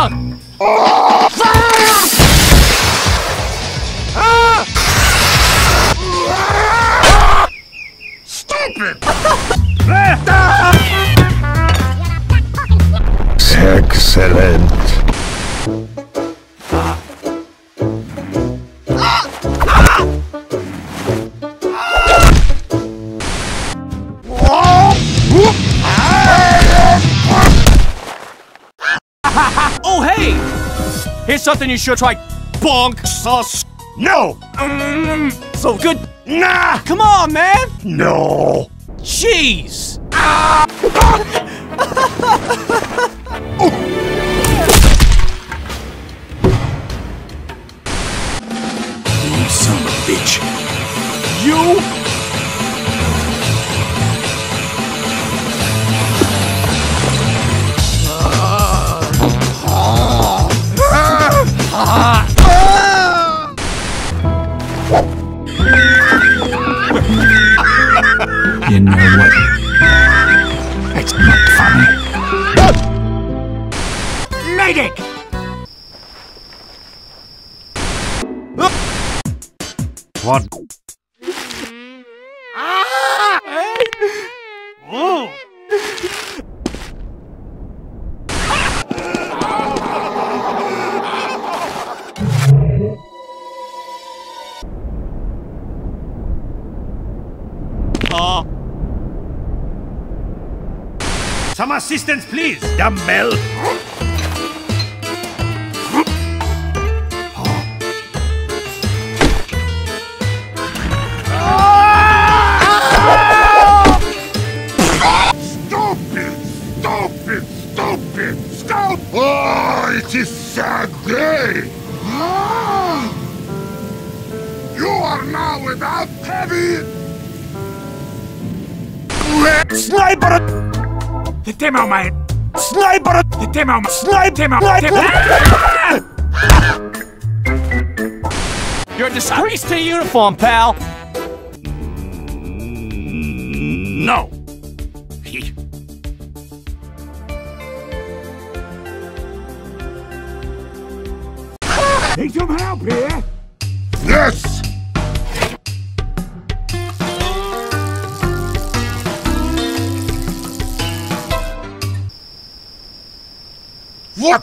Stop it! Excellent. Here's something you should try. Bonk sauce. No! Mm, so good. Nah! Come on, man. No! Jeez. You You know what? It's not funny. Medic! What? Some assistance, please, dumbbell! Oh, it is sad day! You are now without heavy... Sniper! Hit him out, man! Sniper! Hit him out, Snipe him out! you're a disgrace to your uniform, pal. No! Need some help here? Yes! What?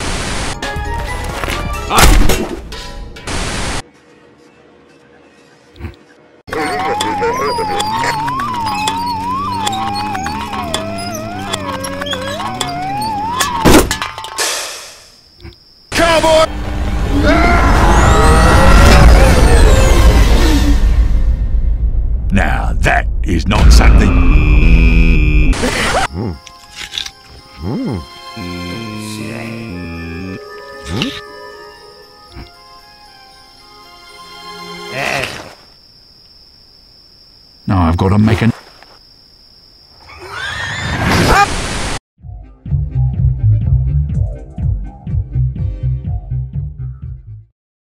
Cowboy! Now that is not something. Now I've got to make an.